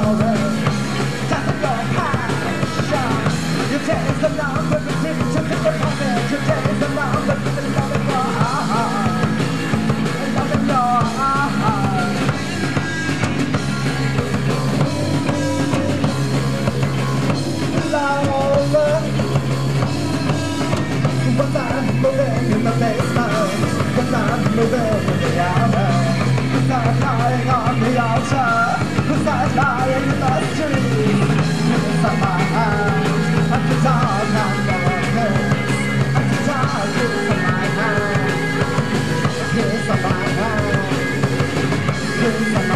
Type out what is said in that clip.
to Thank you.